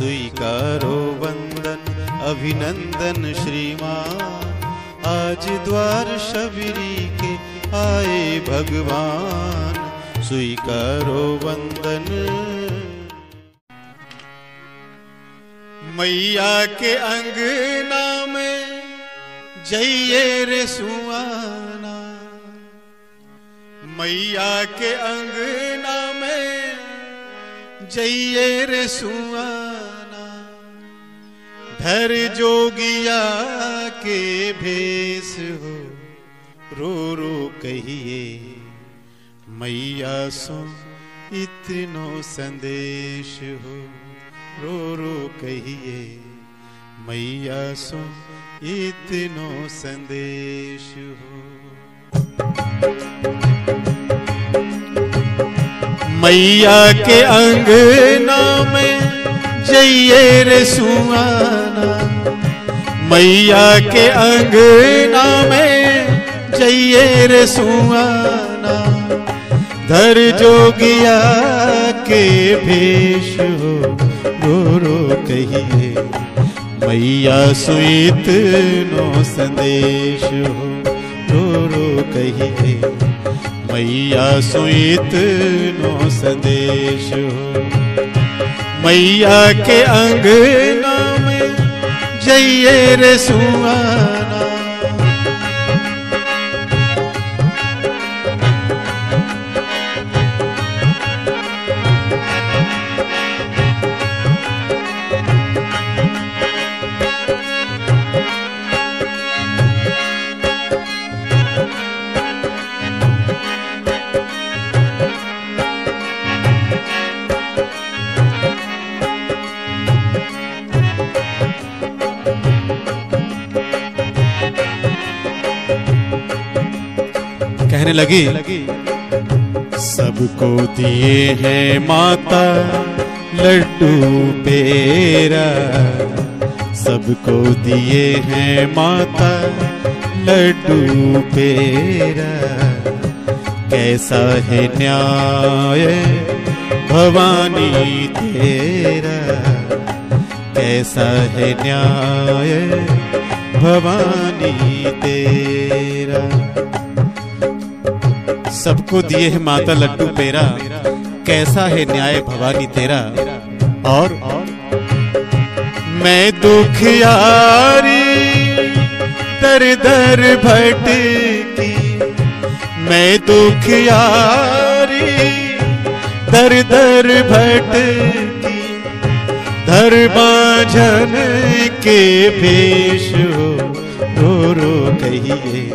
स्वीकारो वंदन, अभिनंदन श्रीमान। आज द्वार शबरी के आए भगवान, स्वीकारो वंदन। मैया के अंगना में जइए रे सुआना मैया के अंगना जइए रे सुआना धर जोगिया के भेस हो, रो रो कहिए, मैया सो इतनो संदेश हो, रो रो कहिए, मैया सो इतनो संदेश हो। मैया के अंगना में जइए रे सुआना मैया के अंगना में जइए रे सुआना धर जोगिया के भेष हो रो रो कहिए। मैया सुइत नो संदेश हो रो रो कहिए। मैया सुत नो संदेश मैया के अंगना में जइए रे सुआना कहने लगी, सबको दिए हैं माता, लड्डू पेरा। सबको दिए हैं माता, लड्डू पेरा। कैसा है न्याय भवानी तेरा। कैसा है न्याय भवानी तेरा। सबको दिए है माता लड्डू पेरा कैसा है न्याय भवानी तेरा। और मैं दुखियारी दर दर भटकी। मैं दुखियारी दर दर भटकी। धर बाझन के भेष हो रो कहिए।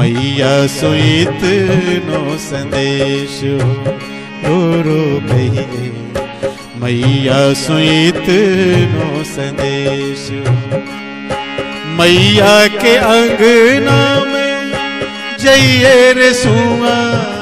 मैया सुत नो संदेश। रो कहिए, मैया सुत नो संदेश। मैया के अंग नाम जइए रे सुआना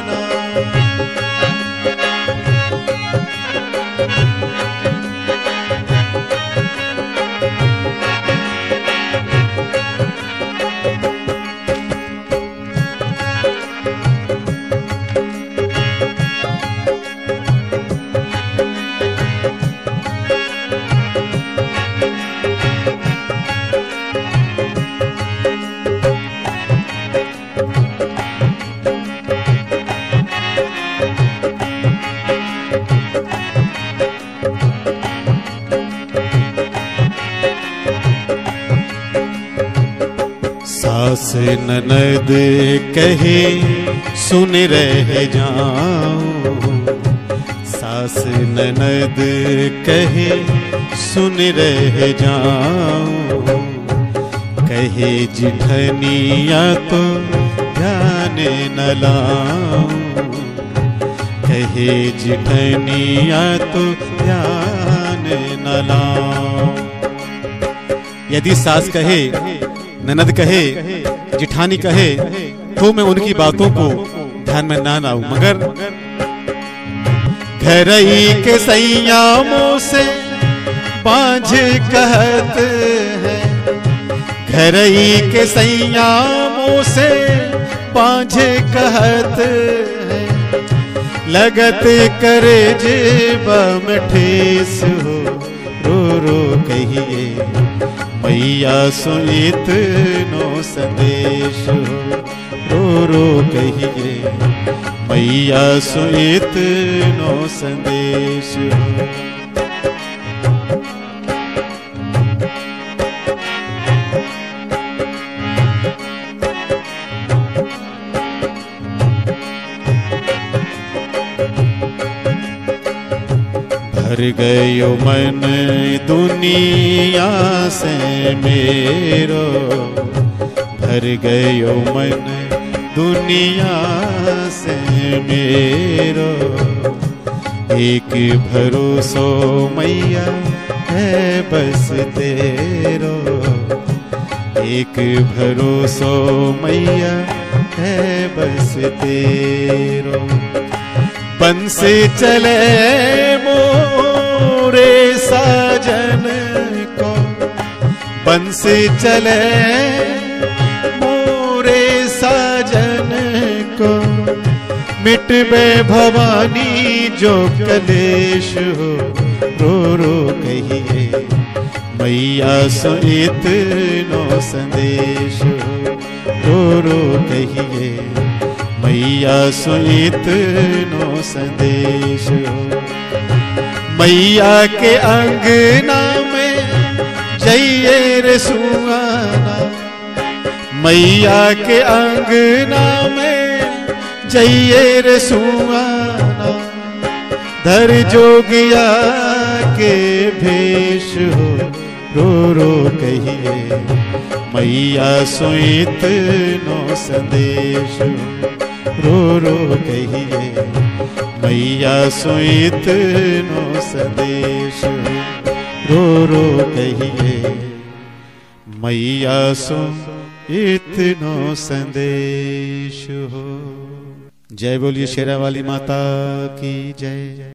सास ननद कहे सुन रह जाओ सास ननद कहे सुन रह जाओ कहे जिठनिया तो ध्यान न लाओ कहे जिठनिया तो ध्यान न लाओ यदि सास कहे ननद कहे, जिठानी कहे तो मैं उनकी बातों को ध्यान में ना लाऊं। मगर घरई के सैयामों से बांझ कहत है। घरई के सैयामों से बांझ कहत है। लगत करे जेब में ठेस हो रो कहिए। मैया सुनित नो संदेश। रो रो कहिए मैया सुनित नो संदेश। भर गयो मन दुनिया से मेरो। भर गयो मन दुनिया से मेरो। एक भरोसो मैया है बस तेरो। एक भरोसो मैया है बस तेरो। बंस चले मोरे बंस चले मोरे साजन को। मिट बे भवानी जो कलेश हो, रो रो कहिए, मैया सुनित नो संदेश रो रो कहिए, मैया सुनित नो संदेश मैया के अंगना में जइए रे सुआना मैया के अंगना में जइए रे सुआना धर जोगिया के भेष हो, रो रो कहिए। मैया सुत नो संदेश रो रो कहिए। मैया सुत नो संदेश रो रो कहिए। मैया सो इतनो संदेश हो। जय बोलिए शेरा वाली माता की जय।